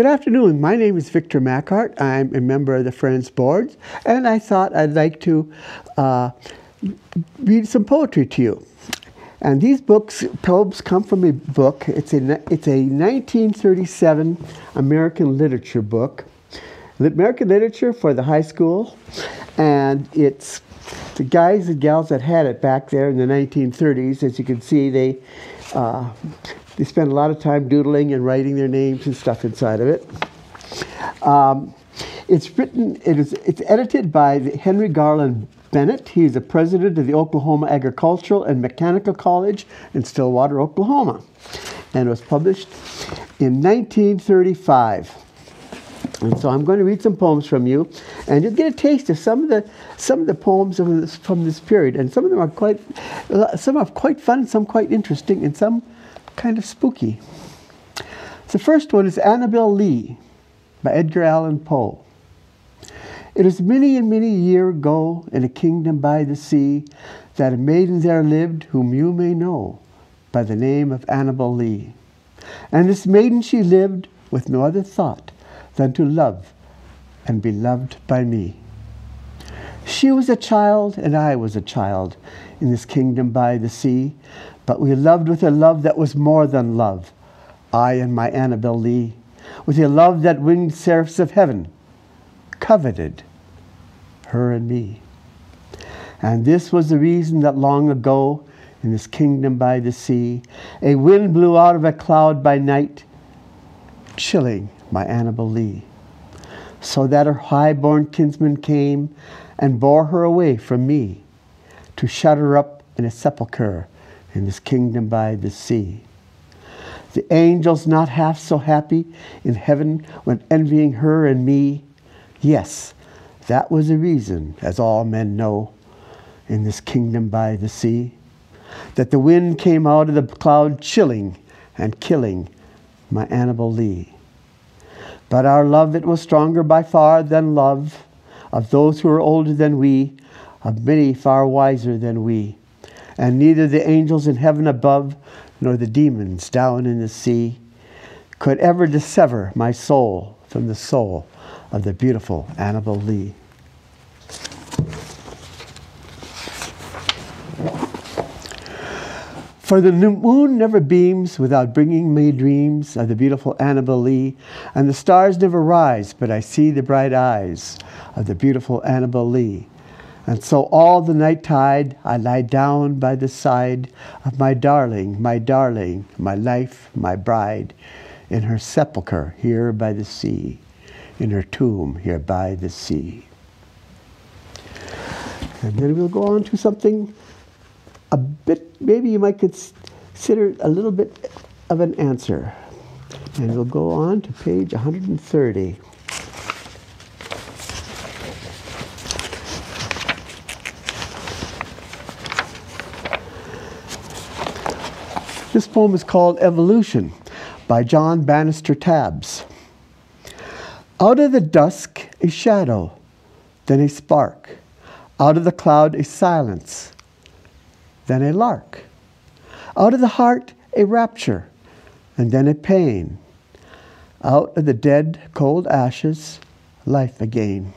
Good afternoon. My name is Victor Mackhart. I'm a member of the Friends Board, and I thought I'd like to uh, read some poetry to you. And these books, poems come from a book. It's a, it's a 1937 American literature book, American literature for the high school, and it's the guys and gals that had it back there in the 1930s. As you can see, they uh, they spend a lot of time doodling and writing their names and stuff inside of it. Um, it's written, it is, it's edited by Henry Garland Bennett. He's the president of the Oklahoma Agricultural and Mechanical College in Stillwater, Oklahoma. And it was published in 1935. And so I'm going to read some poems from you, and you'll get a taste of some of the some of the poems this, from this period. And some of them are quite some are quite fun, some quite interesting, and some kind of spooky. The first one is Annabel Lee by Edgar Allan Poe. It is many and many a year ago in a kingdom by the sea that a maiden there lived whom you may know by the name of Annabel Lee. And this maiden she lived with no other thought than to love and be loved by me. She was a child and I was a child in this kingdom by the sea, but we loved with a love that was more than love, I and my Annabel Lee, with a love that winged seraphs of heaven coveted her and me. And this was the reason that long ago, in this kingdom by the sea, a wind blew out of a cloud by night, chilling my Annabel Lee, so that her high-born kinsman came and bore her away from me to shut her up in a sepulchre in this kingdom by the sea. The angels not half so happy in heaven when envying her and me. Yes, that was the reason, as all men know, in this kingdom by the sea, that the wind came out of the cloud chilling and killing my Annabel Lee. But our love, it was stronger by far than love of those who are older than we, of many far wiser than we and neither the angels in heaven above nor the demons down in the sea could ever dissever my soul from the soul of the beautiful Annabel Lee. For the new moon never beams without bringing me dreams of the beautiful Annabel Lee, and the stars never rise, but I see the bright eyes of the beautiful Annabel Lee. And so all the night tide I lie down by the side of my darling, my darling, my life, my bride, in her sepulchre here by the sea, in her tomb here by the sea. And then we'll go on to something a bit, maybe you might consider a little bit of an answer. And we'll go on to page 130. This poem is called Evolution by John Banister Tabbs. Out of the dusk, a shadow, then a spark. Out of the cloud, a silence, then a lark. Out of the heart, a rapture, and then a pain. Out of the dead, cold ashes, life again.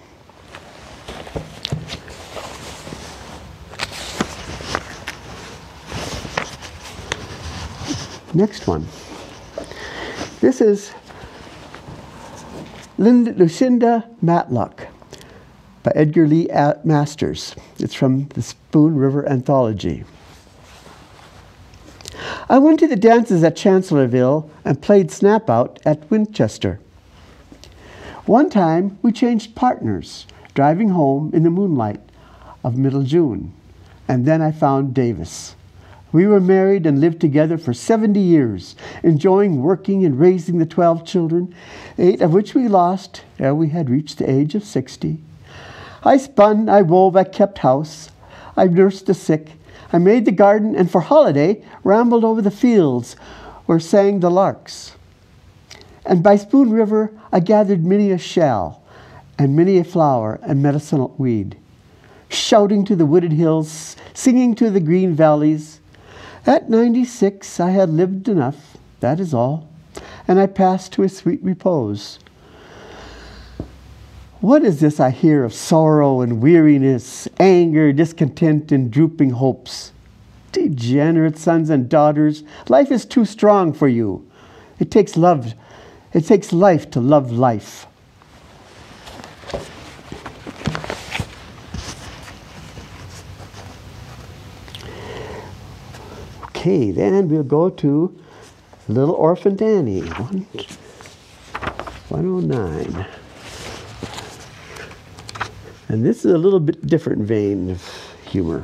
Next one. This is Lucinda Matlock by Edgar Lee Masters. It's from the Spoon River Anthology. I went to the dances at Chandlerville and played Snap Out at Winchester. One time we changed partners, driving home in the moonlight of middle June, and then I found Davis. We were married and lived together for 70 years, enjoying working and raising the 12 children, eight of which we lost ere we had reached the age of 60. I spun, I wove, I kept house, I nursed the sick, I made the garden, and for holiday rambled over the fields where sang the larks. And by Spoon River I gathered many a shell, and many a flower and medicinal weed, shouting to the wooded hills, singing to the green valleys, at 96, I had lived enough, that is all. and I pass to a sweet repose. What is this I hear of sorrow and weariness, anger, discontent, and drooping hopes? Degenerate sons and daughters, life is too strong for you. It takes love, it takes life to love life. Okay, then we'll go to Little Orphan Annie, 109. And this is a little bit different vein of humor.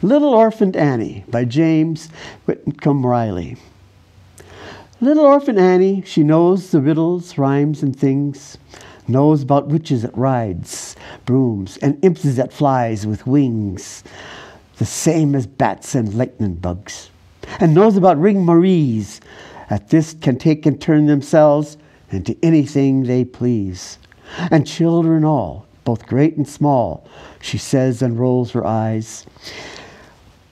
Little Orphan Annie by James Whitcomb Riley. Little Orphan Annie, she knows the riddles, rhymes, and things, knows about witches that rides, brooms, and imps that flies with wings the same as bats and lightning bugs, and knows about ring maries that this can take and turn themselves into anything they please. And children all, both great and small, she says and rolls her eyes.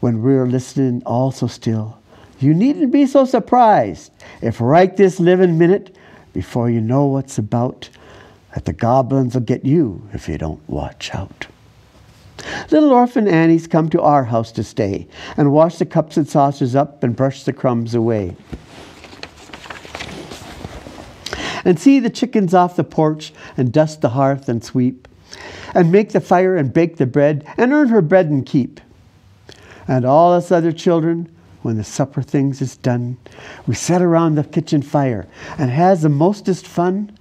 When we're listening all so still, you needn't be so surprised if right this living minute, before you know what's about, that the goblins will get you if you don't watch out. Little orphan Annie's come to our house to stay and wash the cups and saucers up and brush the crumbs away. And see the chickens off the porch and dust the hearth and sweep and make the fire and bake the bread and earn her bread and keep. And all us other children, when the supper things is done, we set around the kitchen fire and has the mostest fun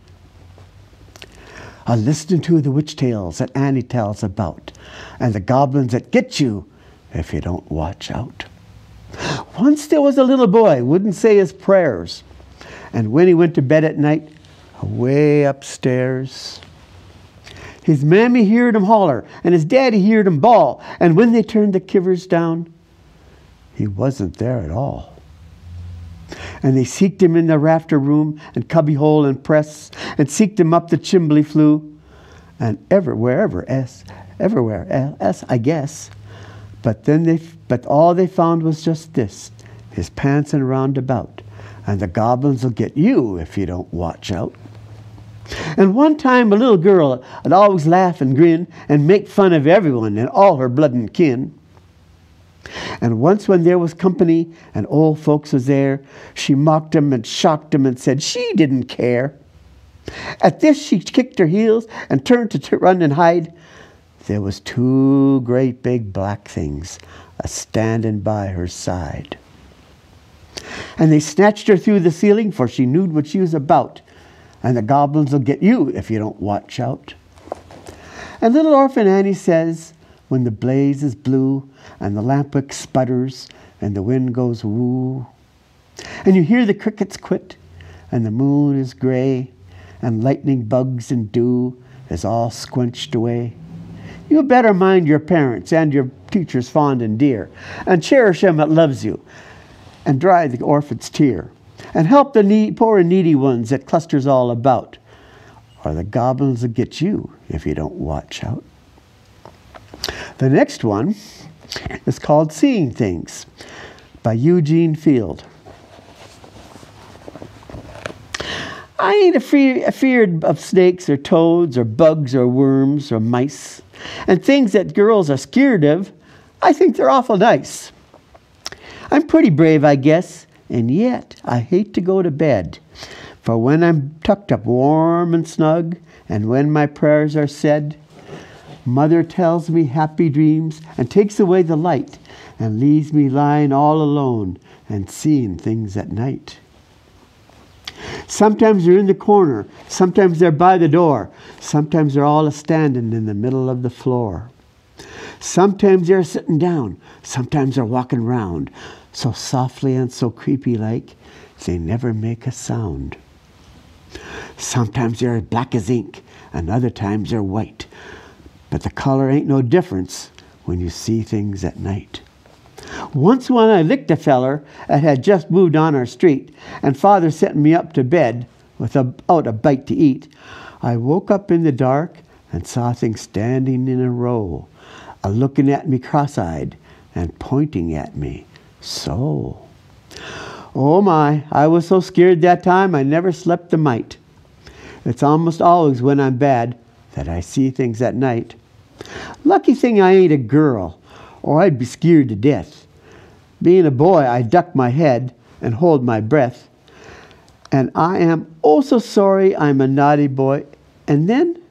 a listening to the witch tales that Annie tells about and the goblins that get you if you don't watch out. Once there was a little boy wouldn't say his prayers, and when he went to bed at night, away upstairs, his mammy heard him holler, and his daddy heard him bawl, and when they turned the kivers down, he wasn't there at all. And they seeked him in the rafter room and cubbyhole and press, and seeked him up the chimbley flue, and ever wherever else, everywhere else, I guess. But then they, but all they found was just this: his pants and roundabout, and the goblins will get you if you don't watch out. And one time a little girl would always laugh and grin and make fun of everyone and all her blood and kin. And once when there was company and old folks was there, she mocked 'em and shocked 'em and said she didn't care. At this she kicked her heels and turned to run and hide. There was two great big black things a standing by her side. And they snatched her through the ceiling, for she knew what she was about. And the goblins will get you if you don't watch out. And little orphan Annie says, when the blaze is blue and the lampwick sputters and the wind goes woo, and you hear the crickets quit and the moon is gray and lightning bugs and dew is all squenched away. You better mind your parents and your teachers fond and dear, and cherish him that loves you, and dry the orphan's tear, and help the need, poor and needy ones that clusters all about, or the goblins will get you if you don't watch out. The next one is called Seeing Things by Eugene Field. I ain't afeared of snakes or toads or bugs or worms or mice and things that girls are scared of. I think they're awful nice. I'm pretty brave, I guess, and yet I hate to go to bed. For when I'm tucked up warm and snug, and when my prayers are said, Mother tells me happy dreams and takes away the light and leaves me lying all alone and seeing things at night. Sometimes they're in the corner, sometimes they're by the door, sometimes they're all a standing in the middle of the floor. Sometimes they're sitting down, sometimes they're walking round, so softly and so creepy like, they never make a sound. Sometimes they're black as ink, and other times they're white, but the color ain't no difference when you see things at night. Once when I licked a feller that had just moved on our street, and father sent me up to bed without a bite to eat, I woke up in the dark and saw things standing in a row, a looking at me cross eyed and pointing at me so. Oh my, I was so scared that time I never slept a mite. It's almost always when I'm bad that I see things at night. Lucky thing I ain't a girl, or I'd be scared to death. Being a boy, I duck my head and hold my breath. And I am oh also sorry I'm a naughty boy. And then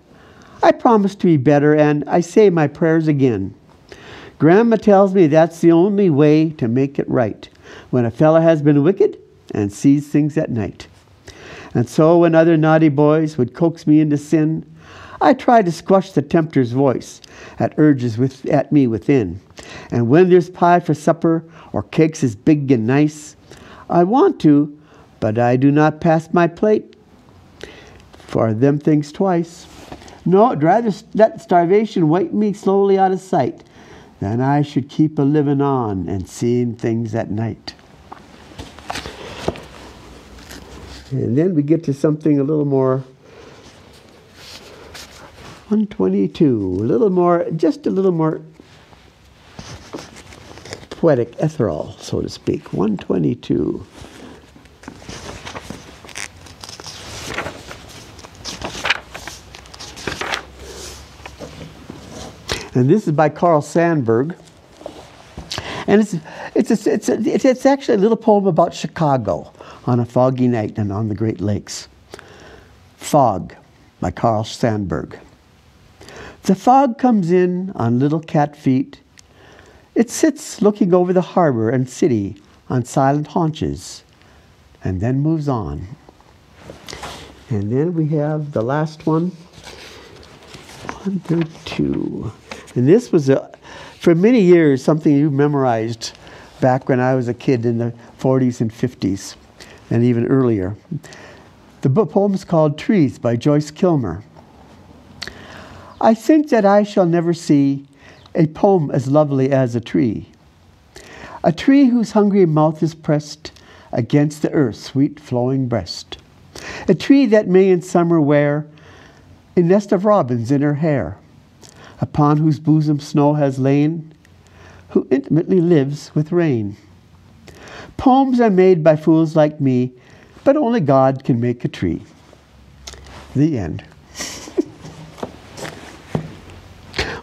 I promise to be better and I say my prayers again. Grandma tells me that's the only way to make it right when a fella has been wicked and sees things at night. And so when other naughty boys would coax me into sin, I try to squash the tempter's voice that urges with, at me within. And when there's pie for supper or cakes as big and nice, I want to, but I do not pass my plate for them things twice. No, I'd rather let starvation wipe me slowly out of sight than I should keep a living on and seeing things at night. And then we get to something a little more 122, a little more, just a little more poetic, ethereal, so to speak. 122. And this is by Carl Sandburg. And it's, it's, it's, a, it's actually a little poem about Chicago on a foggy night and on the Great Lakes. Fog by Carl Sandburg. The fog comes in on little cat feet. It sits looking over the harbor and city on silent haunches and then moves on. And then we have the last one, 132. And this was, a, for many years, something you memorized back when I was a kid in the 40s and 50s, and even earlier. The book, poem is called Trees by Joyce Kilmer. I think that I shall never see a poem as lovely as a tree. A tree whose hungry mouth is pressed against the earth's sweet flowing breast. A tree that may in summer wear a nest of robins in her hair upon whose bosom snow has lain, who intimately lives with rain. Poems are made by fools like me, but only God can make a tree. The end.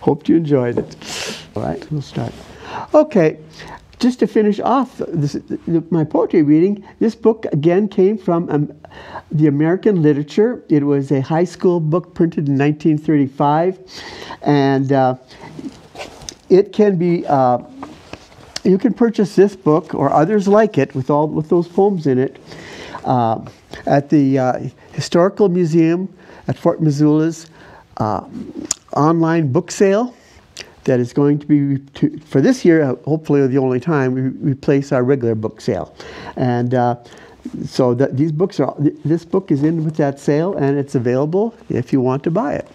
Hope you enjoyed it. All right, we'll start. Okay, just to finish off this, my poetry reading, this book again came from um, the American literature. It was a high school book printed in 1935, and uh, it can be. Uh, you can purchase this book or others like it with all with those poems in it uh, at the uh, Historical Museum at Fort Missoula's uh, online book sale that is going to be to, for this year, hopefully the only time we replace our regular book sale, and uh, so that these books are this book is in with that sale and it's available if you want to buy it.